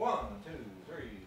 One, two, three,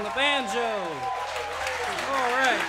on the banjo. All right.